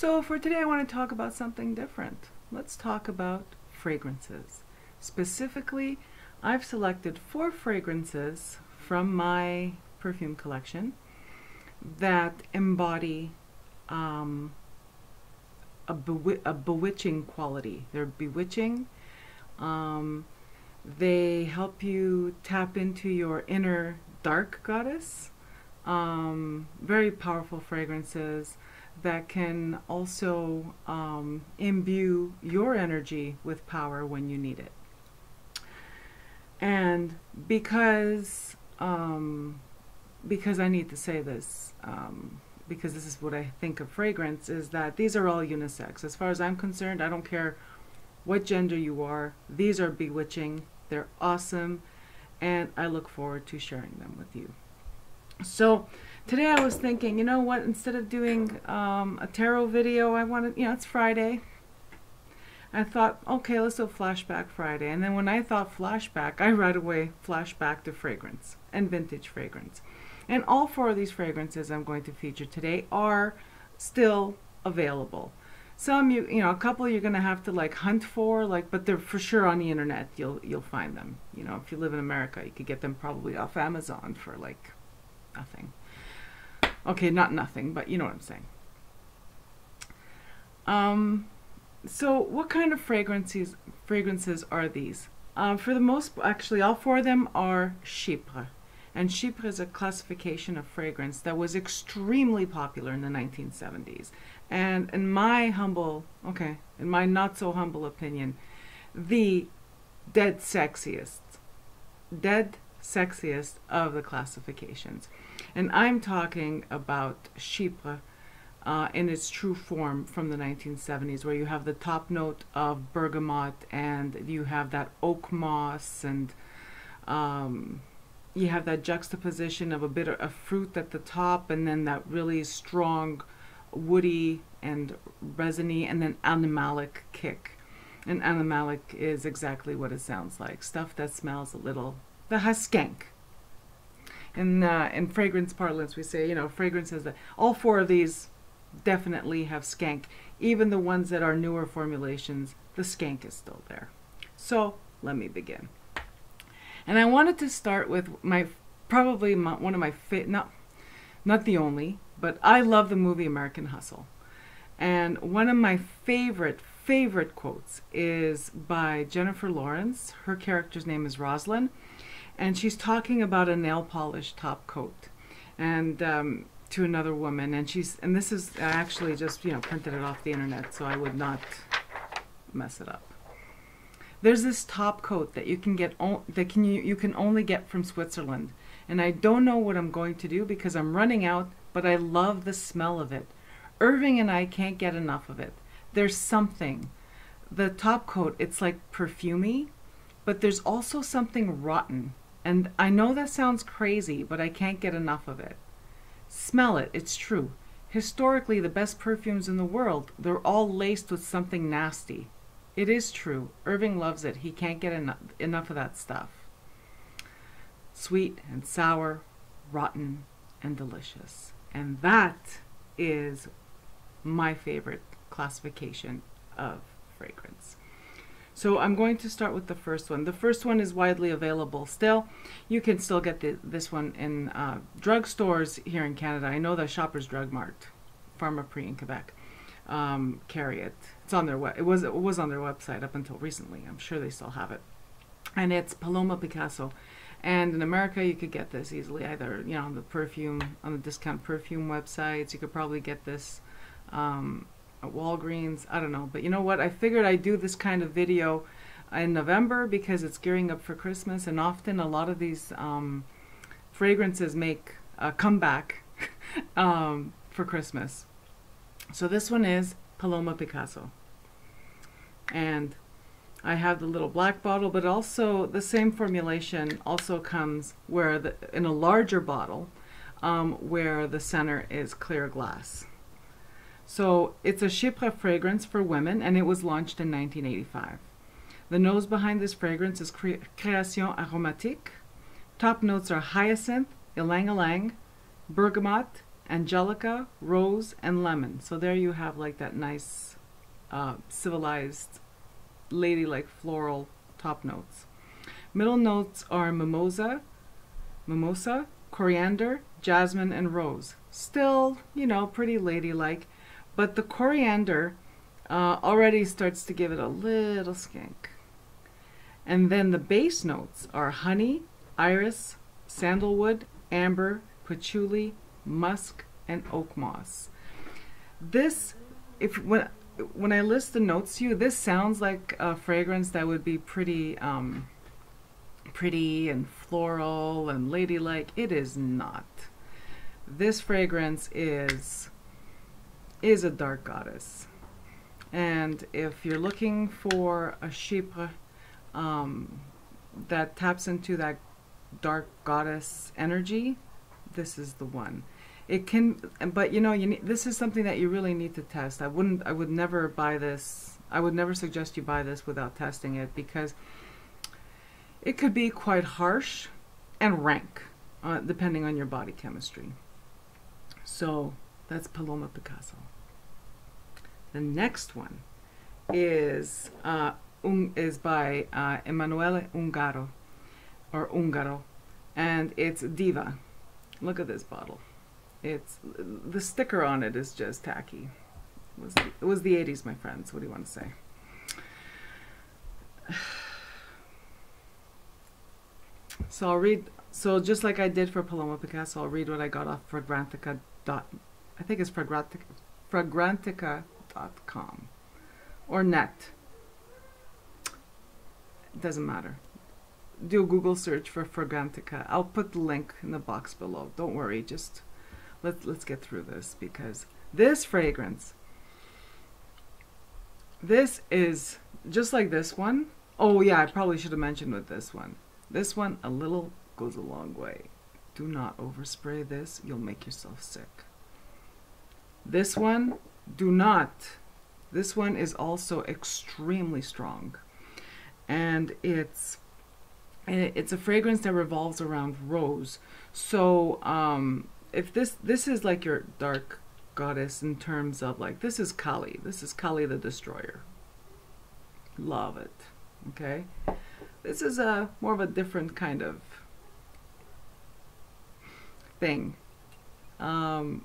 So for today I want to talk about something different. Let's talk about fragrances. Specifically, I've selected four fragrances from my perfume collection that embody um, a, bewi- a bewitching quality. They're bewitching. Um, they help you tap into your inner dark goddess. Um, very powerful fragrances that can also um, imbue your energy with power when you need it. And because um, because I need to say this, um, because this is what I think of fragrance, is that these are all unisex. As far as I'm concerned, I don't care what gender you are. These are bewitching. They're awesome, and I look forward to sharing them with you. So today I was thinking, you know what? Instead of doing um, a tarot video, I wanted, you know, it's Friday. I thought, okay, let's do Flashback Friday. And then when I thought flashback, I right away flashback to fragrance and vintage fragrance. And all four of these fragrances I'm going to feature today are still available. Some you you know a couple you're gonna have to like hunt for like but they're for sure on the internet you'll you'll find them you know if you live in America you could get them probably off Amazon for like nothing okay not nothing but you know what I'm saying. Um so what kind of fragrances fragrances are these? Um, for the most actually all four of them are Chypre. And Chypre is a classification of fragrance that was extremely popular in the 1970s and in my humble okay in my not so humble opinion the dead sexiest dead sexiest of the classifications and i'm talking about chypre uh, in its true form from the 1970s where you have the top note of bergamot and you have that oak moss and um, you have that juxtaposition of a bit of fruit at the top and then that really strong woody and resiny and then animalic kick. And animalic is exactly what it sounds like. Stuff that smells a little that has skank. In uh, in fragrance parlance, we say you know fragrances that all four of these definitely have skank. Even the ones that are newer formulations, the skank is still there. So let me begin. And I wanted to start with my probably my, one of my fa- not not the only, but I love the movie American Hustle. And one of my favorite, favorite quotes is by Jennifer Lawrence. Her character's name is Rosalind. And she's talking about a nail polish top coat. And um, to another woman. And she's, and this is, I actually just, you know, printed it off the internet so I would not mess it up. There's this top coat that you can get, that can you, you can only get from Switzerland. And I don't know what I'm going to do because I'm running out but I love the smell of it. Irving and I can't get enough of it. There's something. The top coat, it's like perfumy, but there's also something rotten. And I know that sounds crazy, but I can't get enough of it. Smell it, it's true. Historically, the best perfumes in the world, they're all laced with something nasty. It is true. Irving loves it. He can't get enough, enough of that stuff. Sweet and sour, rotten and delicious. And that is my favorite classification of fragrance. So I'm going to start with the first one. The first one is widely available still. You can still get the, this one in uh, drugstores here in Canada. I know the Shoppers Drug Mart, Pharmaprix in Quebec, um, carry it. It's on their web. It was it was on their website up until recently. I'm sure they still have it. And it's Paloma Picasso. And in America, you could get this easily either, you know, on the perfume, on the discount perfume websites. You could probably get this um, at Walgreens. I don't know. But you know what? I figured I'd do this kind of video in November because it's gearing up for Christmas. And often a lot of these um, fragrances make a comeback um, for Christmas. So this one is Paloma Picasso. And I have the little black bottle, but also the same formulation also comes where the, in a larger bottle um, where the center is clear glass. So it's a Chypre fragrance for women and it was launched in 1985. The nose behind this fragrance is Cre- Création Aromatique. Top notes are hyacinth, ylang ylang, bergamot, angelica, rose, and lemon. So there you have like that nice uh, civilized ladylike floral top notes. Middle notes are mimosa, mimosa, coriander, jasmine, and rose. Still, you know, pretty ladylike, but the coriander uh, already starts to give it a little skink. And then the base notes are honey, iris, sandalwood, amber, patchouli, musk, and oak moss. This, if when when I list the notes to you, this sounds like a fragrance that would be pretty, um, pretty and floral and ladylike. It is not. This fragrance is is a dark goddess, and if you're looking for a chypre um, that taps into that dark goddess energy, this is the one. It can, but you know, you need, this is something that you really need to test. I wouldn't, I would never buy this. I would never suggest you buy this without testing it because it could be quite harsh and rank, uh, depending on your body chemistry. So that's Paloma Picasso. The next one is uh, um, is by uh, Emanuele Ungaro, or Ungaro, and it's Diva. Look at this bottle. It's the sticker on it is just tacky. It was the, it was the 80s, my friends. What do you want to say? So I'll read. So just like I did for Paloma Picasso, I'll read what I got off Fragrantica. I think it's Fragrantica, Fragrantica.com or net. It doesn't matter. Do a Google search for Fragrantica. I'll put the link in the box below. Don't worry. Just let's let's get through this because this fragrance. This is just like this one. Oh yeah, I probably should have mentioned with this one. This one, a little goes a long way. Do not overspray this, you'll make yourself sick. This one, do not. This one is also extremely strong. And it's it's a fragrance that revolves around rose. So um, if this this is like your dark goddess in terms of like this is Kali. This is Kali the destroyer. Love it. Okay. This is a more of a different kind of thing. Um,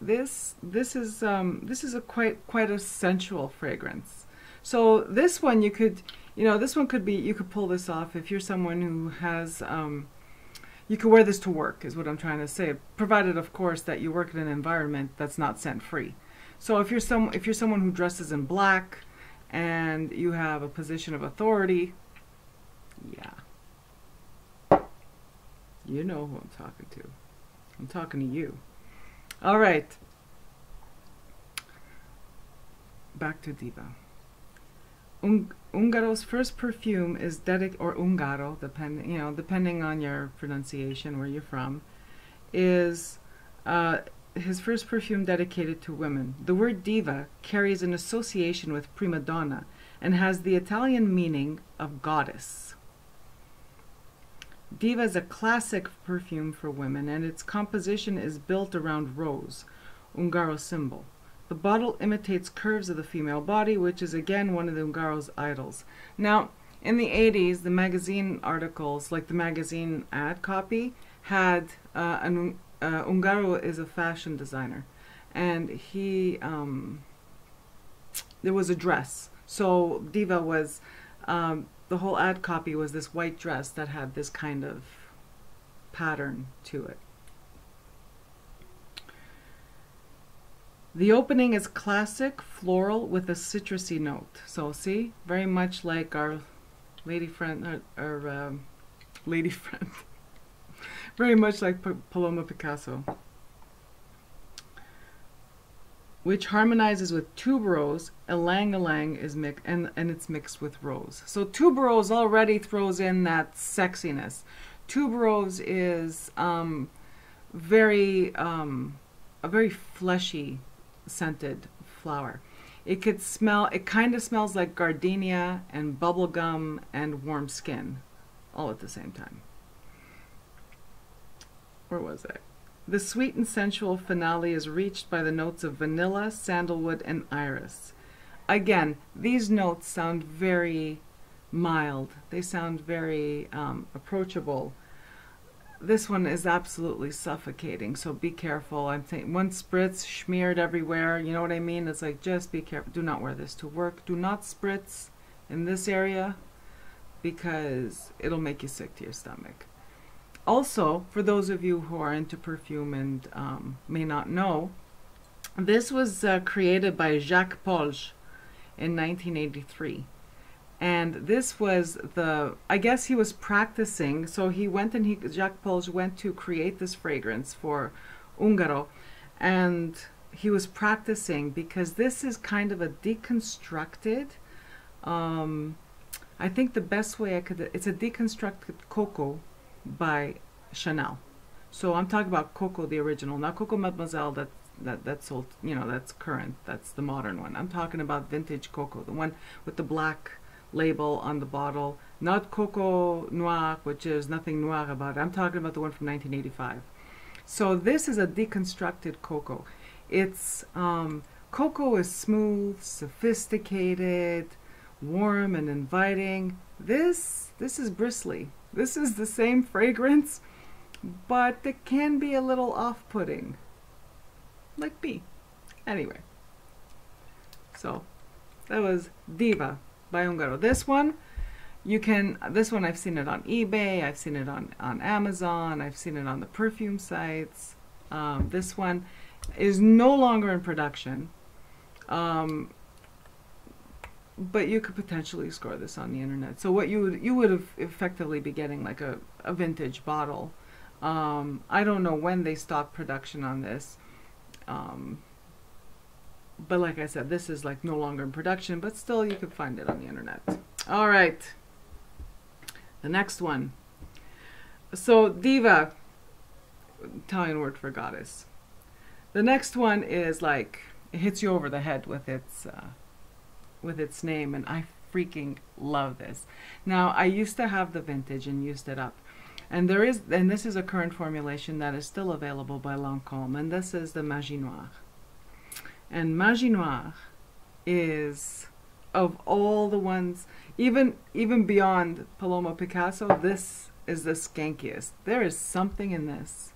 this this is um, this is a quite quite a sensual fragrance. So this one you could you know this one could be you could pull this off if you're someone who has um, you could wear this to work is what I'm trying to say provided of course that you work in an environment that's not scent free. So if you're some if you're someone who dresses in black and you have a position of authority, yeah. You know who I'm talking to. I'm talking to you. All right. Back to Diva. Un Ungaro's first perfume is dedicated, or Ungaro, depending you know, depending on your pronunciation, where you're from, is uh, his first perfume dedicated to women. The word diva carries an association with prima donna and has the Italian meaning of goddess. Diva is a classic perfume for women and its composition is built around rose, Ungaro symbol. The bottle imitates curves of the female body, which is again one of the Ungaro's idols. Now, in the 80s, the magazine articles, like the magazine ad copy, had uh, an uh, Ungaro is a fashion designer, and he um, there was a dress. So Diva was um, the whole ad copy was this white dress that had this kind of pattern to it. The opening is classic floral with a citrusy note. So see, very much like our lady friend, our, our um, lady friend. Very much like P Paloma Picasso. Which harmonizes with tuberose, ylang ylang is and, and it's mixed with rose. So tuberose already throws in that sexiness. Tuberose is um, very um, a very fleshy scented flower. It could smell, it kind of smells like gardenia and bubblegum and warm skin all at the same time. where was I? The sweet and sensual finale is reached by the notes of vanilla, sandalwood, and iris. Again, these notes sound very mild. They sound very um, approachable. This one is absolutely suffocating, so be careful. I'm saying one spritz smeared everywhere. You know what I mean? It's like just be careful. Do not wear this to work. Do not spritz in this area because it'll make you sick to your stomach. Also, for those of you who are into perfume and um, may not know, this was uh, created by Jacques Polge in 1983 and this was the i guess he was practicing so he went and he jacques polge went to create this fragrance for ungaro. And he was practicing because this is kind of a deconstructed um, i think the best way i could it's a deconstructed coco by chanel so i'm talking about coco the original not coco mademoiselle that that that's sold you know that's current that's the modern one i'm talking about vintage coco the one with the black label on the bottle. Not Coco Noir, which is nothing noir about it. I'm talking about the one from 1985. So this is a deconstructed Coco. It's um, Coco is smooth, sophisticated, warm and inviting. This this is bristly. This is the same fragrance, but it can be a little off-putting. Like me. Anyway. So that was Diva by Ungaro. This one, you can, this one I've seen it on eBay, I've seen it on, on Amazon, I've seen it on the perfume sites. Um, this one is no longer in production. Um, but you could potentially score this on the internet. So what you would you would have effectively be getting like a, a vintage bottle. Um, I don't know when they stopped production on this. Um, but like I said, this is like no longer in production, but still you can find it on the internet. All right. The next one. So diva, Italian word for goddess. The next one is like it hits you over the head with its uh, with its name, and I freaking love this. Now I used to have the vintage and used it up, and there is and this is a current formulation that is still available by Lancome, and this is the Magie Noire. And Magie Noire is of all the ones, even even beyond Paloma Picasso, this is the skankiest. There is something in this,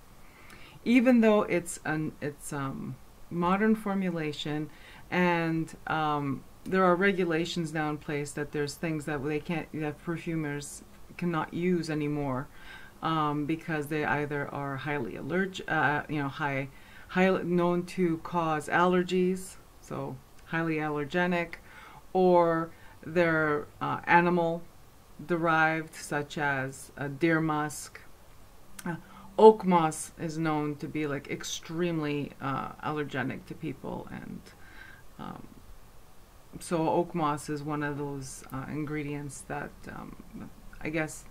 even though it's an it's um, modern formulation, and um, there are regulations now in place that there's things that they can't that perfumers cannot use anymore um, because they either are highly allergic, uh, you know, high highly known to cause allergies, so highly allergenic, or they're uh, animal derived, such as uh, deer musk. Uh, oak moss is known to be like extremely uh, allergenic to people, and um, so oak moss is one of those uh, ingredients that um, I guess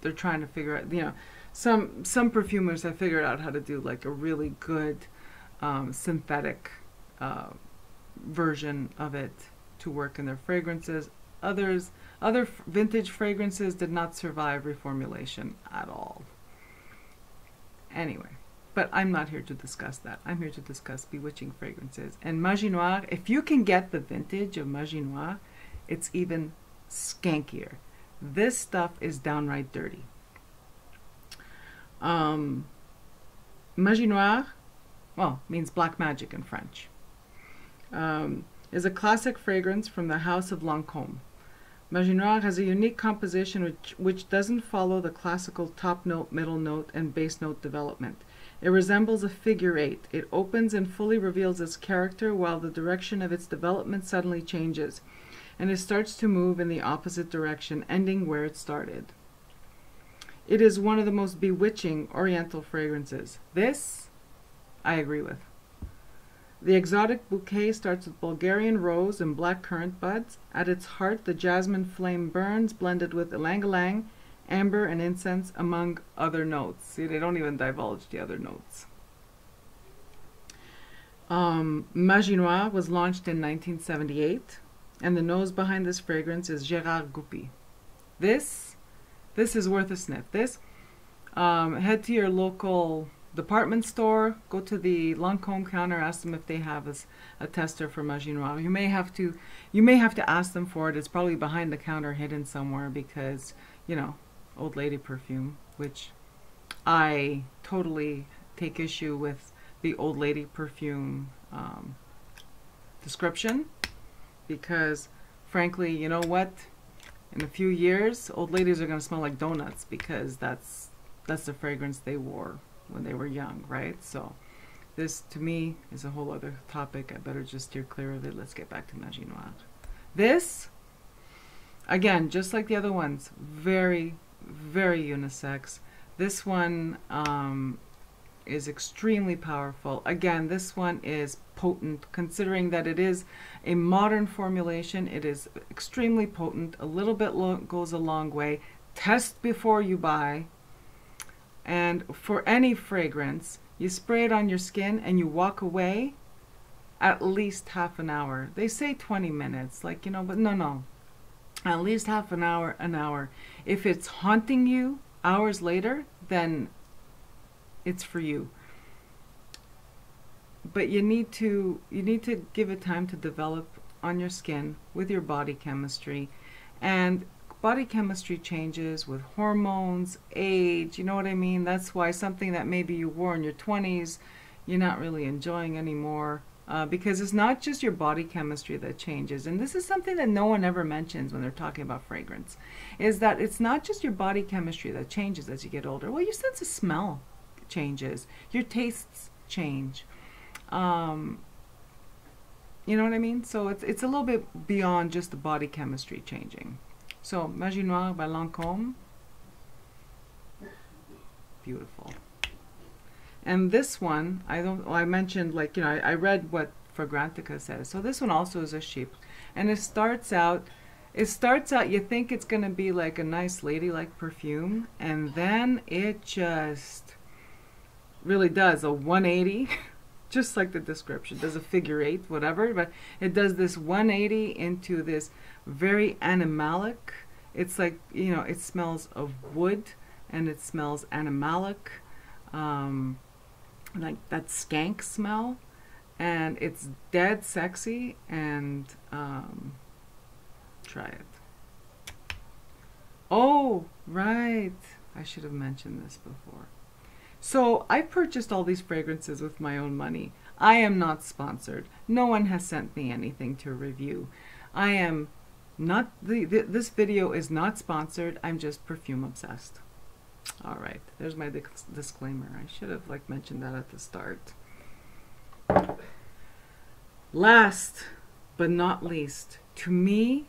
they're trying to figure out. You know, some some perfumers have figured out how to do like a really good um, synthetic uh, version of it to work in their fragrances. Others, other vintage fragrances did not survive reformulation at all. Anyway, but I'm not here to discuss that. I'm here to discuss bewitching fragrances. And Magie Noire, if you can get the vintage of Magie Noire, it's even skankier. This stuff is downright dirty. Um, well, means black magic in French, um, is a classic fragrance from the house of Lancôme. Magie Noire has a unique composition which, which doesn't follow the classical top note, middle note, and base note development. It resembles a figure eight. It opens and fully reveals its character while the direction of its development suddenly changes, and it starts to move in the opposite direction, ending where it started. It is one of the most bewitching oriental fragrances. This I agree with. The exotic bouquet starts with Bulgarian rose and black currant buds. At its heart, the jasmine flame burns, blended with ylang ylang, amber, and incense, among other notes. See, they don't even divulge the other notes. Um, Magie Noire was launched in 1978, and the nose behind this fragrance is Gérard Goupy. This, this is worth a sniff. This, um, head to your local department store, go to the Lancome counter, ask them if they have a, a tester for Magie Noire. You may have to, you may have to ask them for it. It's probably behind the counter, hidden somewhere, because you know, old lady perfume, which I totally take issue with the old lady perfume um, description, because frankly, you know what? In a few years, old ladies are going to smell like donuts because that's that's the fragrance they wore when they were young, right? So this, to me, is a whole other topic. I better just steer clear of it. Let's get back to Magie Noire. This, again, just like the other ones, very, very unisex. This one um, is extremely powerful. Again, this one is potent, considering that it is a modern formulation. It is extremely potent. A little bit goes a long way. Test before you buy. And for any fragrance, you spray it on your skin and you walk away at least half an hour. They say 20 minutes, like, you know, but no, no. At least half an hour, an hour. If it's haunting you hours later, then it's for you. But you need to you need to give it time to develop on your skin with your body chemistry. And body chemistry changes with hormones, age, you know what I mean? That's why something that maybe you wore in your 20s, you're not really enjoying anymore. Uh, because it's not just your body chemistry that changes. And this is something that no one ever mentions when they're talking about fragrance, is that it's not just your body chemistry that changes as you get older. Well, your sense of smell changes. Your tastes change. Um, you know what I mean? So it's, it's a little bit beyond just the body chemistry changing. So, Magie Noire by Lancome. Beautiful. And this one, I don't. Well, I mentioned like you know, I, I read what Fragrantica says. So this one also is a Chypre, and it starts out. It starts out. You think it's gonna be like a nice ladylike perfume, and then it just really does a 180. just like the description does a figure eight whatever but it does this 180 into this very animalic it's like you know it smells of wood and it smells animalic um, like that skank smell and it's dead sexy and um, try it oh right I should have mentioned this before so I purchased all these fragrances with my own money. I am not sponsored. No one has sent me anything to review. I am not, the, the this video is not sponsored. I'm just perfume obsessed. All right, there's my disclaimer. I should have like mentioned that at the start. Last but not least, to me,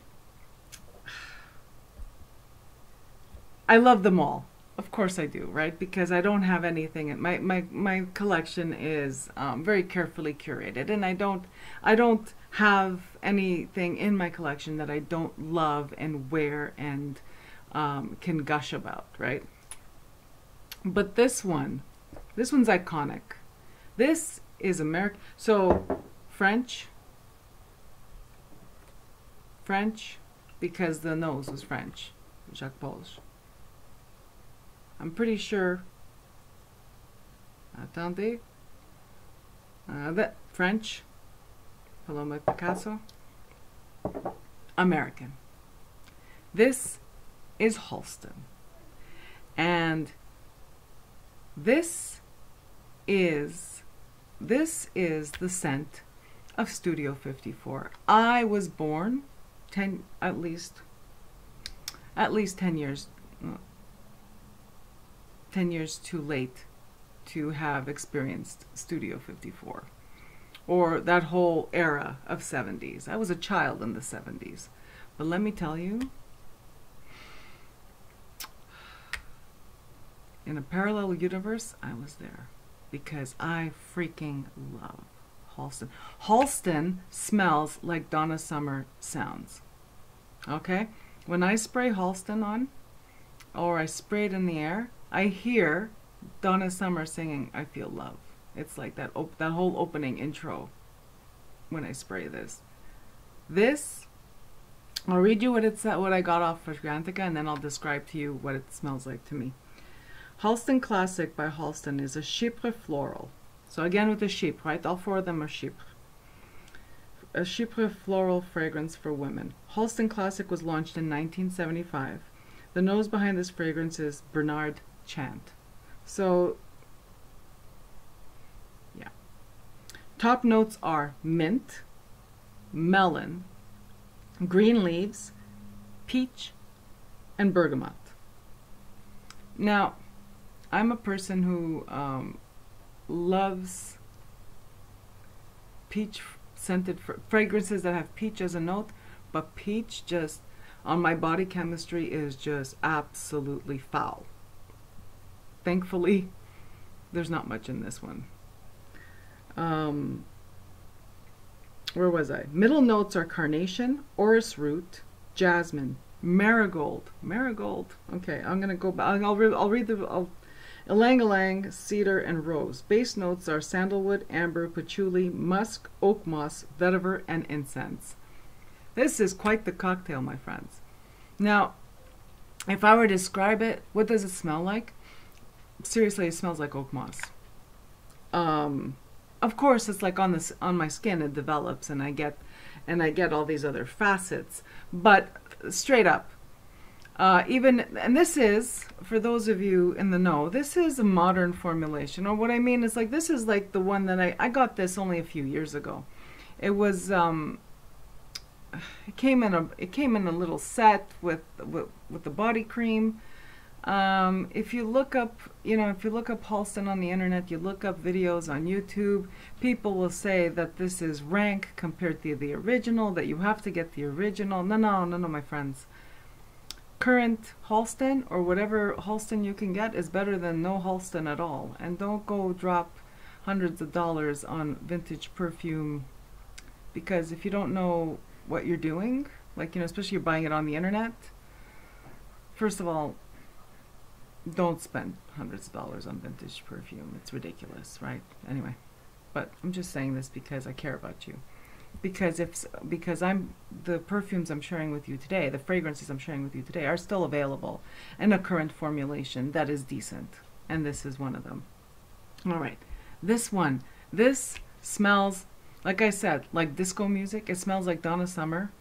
I love them all. Of course I do, right? Because I don't have anything. In my my my collection is um, very carefully curated, and I don't I don't have anything in my collection that I don't love and wear and um, can gush about, right? But this one, this one's iconic. This is American. So French, French, because the nose was French, Jacques Polge. I'm pretty sure. Attendez. Uh, French. Paloma Picasso. American. This is Halston. And this is this is the scent of Studio 54. I was born 10 at least at least 10 years 10 years too late to have experienced Studio 54 or that whole era of 70s. I was a child in the 70s. But let me tell you, in a parallel universe, I was there because I freaking love Halston. Halston smells like Donna Summer sounds. Okay? When I spray Halston on, or I spray it in the air, I hear Donna Summer singing I Feel Love. It's like that that whole opening intro when I spray this. This, I'll read you what it's what I got off Fragrantica and then I'll describe to you what it smells like to me. Halston Classic by Halston is a Chypre floral. So again with the Chypre, right? All four of them are Chypre. A Chypre floral fragrance for women. Halston Classic was launched in 1975. The nose behind this fragrance is Bernard Chant. So, yeah. Top notes are mint, melon, green leaves, peach, and bergamot. Now, I'm a person who um, loves peach scented fr fragrances that have peach as a note, but peach just on my body chemistry is just absolutely foul. Thankfully, there's not much in this one. Um, where was I? Middle notes are carnation, orris root, jasmine, marigold. Marigold. Okay, I'm gonna go back. I'll, re I'll read the. I'll, Ylang ylang, cedar, and rose. Base notes are sandalwood, amber, patchouli, musk, oak moss, vetiver, and incense. This is quite the cocktail, my friends. Now, if I were to describe it, what does it smell like? Seriously, it smells like oak moss. Um, of course, it's like on this on my skin, it develops, and I get and I get all these other facets. But straight up, uh, even, and this is, for those of you in the know, this is a modern formulation. Or what I mean is like, this is like the one that I, I got this only a few years ago. It was, um, it came in a, it came in a little set with, with, with the body cream. Um, if you look up, you know, if you look up Halston on the internet, you look up videos on YouTube, people will say that this is rank compared to the original, that you have to get the original. No, no, no, no, my friends current Halston or whatever Halston you can get is better than no Halston at all. And don't go drop hundreds of dollars on vintage perfume because if you don't know what you're doing, like, you know, especially you're buying it on the internet, first of all, don't spend hundreds of dollars on vintage perfume. It's ridiculous, right? Anyway, but I'm just saying this because I care about you because if because I'm the perfumes I'm sharing with you today, the fragrances I'm sharing with you today are still available in a current formulation that is decent, and this is one of them. All right, this one, this smells like I said, like disco music. It smells like Donna Summer.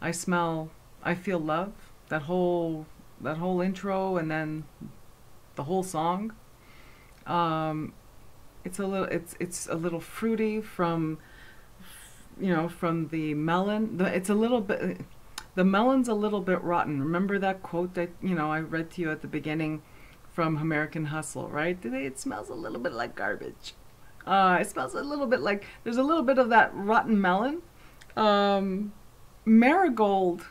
I smell, I feel love. That whole that whole intro and then the whole song. Um, it's a little it's it's a little fruity from you know, from the melon. The, it's a little bit, the melon's a little bit rotten. Remember that quote that, you know, I read to you at the beginning from American Hustle, right? It smells a little bit like garbage. Uh, it smells a little bit like, there's a little bit of that rotten melon. Um, marigold,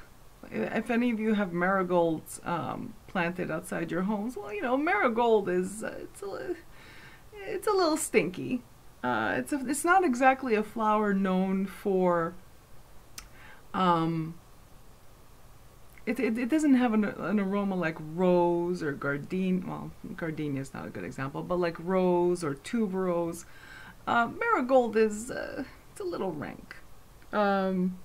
if any of you have marigolds um, planted outside your homes, well, you know, marigold is, uh, it's, a, it's a little stinky. Uh, it's a, it's not exactly a flower known for. Um, it, it, it doesn't have an, an aroma like rose or gardenia. Well, gardenia is not a good example, but like rose or tuberose. Uh, marigold is uh, it's a little rank. Um,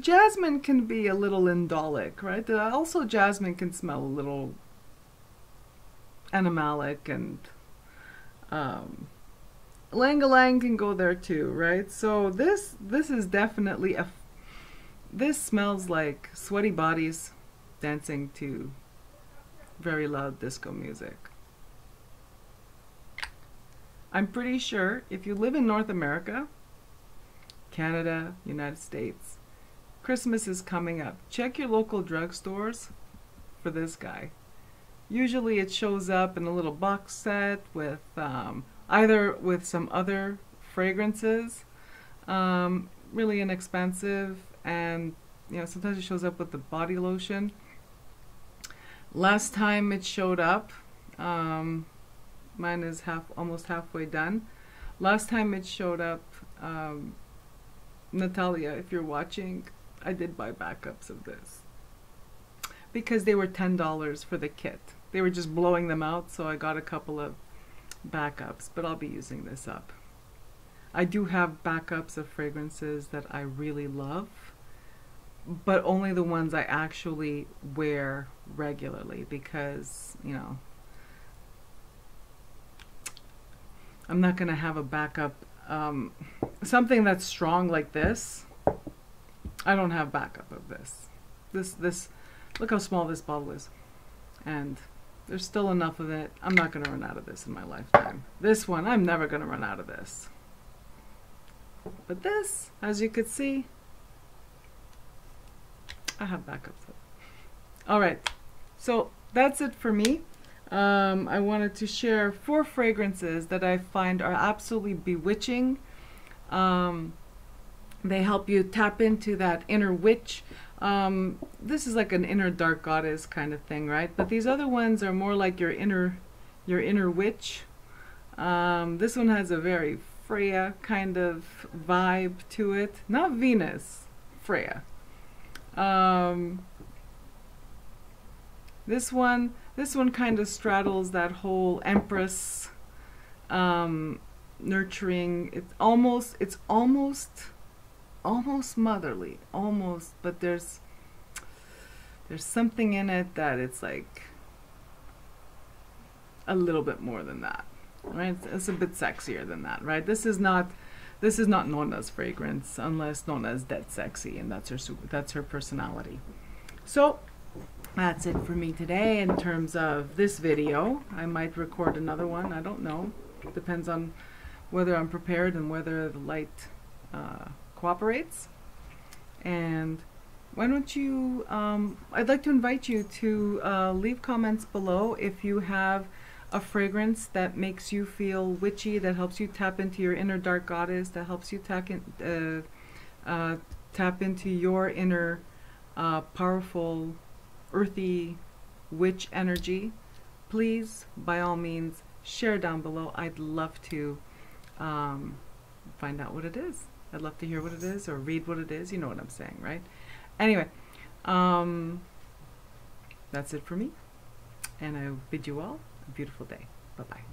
jasmine can be a little indolic, right? Uh, also, jasmine can smell a little animalic and um, Ylang can go there too, right? So this this is definitely a this smells like sweaty bodies dancing to very loud disco music. I'm pretty sure if you live in North America, Canada, United States, Christmas is coming up. Check your local drugstores for this guy. Usually it shows up in a little box set with um, either with some other fragrances, um, really inexpensive, and you know sometimes it shows up with the body lotion. Last time it showed up, um, mine is half almost halfway done. Last time it showed up, um, Natalia, if you're watching, I did buy backups of this because they were ten dollars for the kit. They were just blowing them out, so I got a couple of backups, but I'll be using this up. I do have backups of fragrances that I really love, but only the ones I actually wear regularly because, you know, I'm not going to have a backup. Um, something that's strong like this, I don't have backup of this. This, this, look how small this bottle is. And there's still enough of it. I'm not going to run out of this in my lifetime. This one, I'm never going to run out of this. But this, as you could see, I have backups. All right, so that's it for me. Um, I wanted to share four fragrances that I find are absolutely bewitching. Um, they help you tap into that inner witch. Um, this is like an inner dark goddess kind of thing, right? But these other ones are more like your inner, your inner witch. Um, this one has a very Freya kind of vibe to it. Not Venus, Freya. Um, this one, this one kind of straddles that whole Empress um, nurturing. It's almost, it's almost, almost motherly, almost. But there's, there's something in it that it's like a little bit more than that, right? It's, a bit sexier than that, right? This is not, this is not Nonna's fragrance unless Nonna's dead sexy, and that's her that's her personality. So that's it for me today in terms of this video. I might record another one. I don't know. Depends on whether I'm prepared and whether the light uh, cooperates. And why don't you, um, I'd like to invite you to uh, leave comments below if you have a fragrance that makes you feel witchy, that helps you tap into your inner dark goddess, that helps you tap, in, uh, uh tap into your inner uh, powerful earthy witch energy, please, by all means, share down below. I'd love to um, find out what it is. I'd love to hear what it is or read what it is. You know what I'm saying, right? Anyway, um, that's it for me. And I bid you all a beautiful day. Bye-bye.